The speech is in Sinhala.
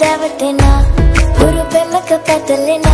රැවටෙනා හුරු පෙමක පැටලෙනා.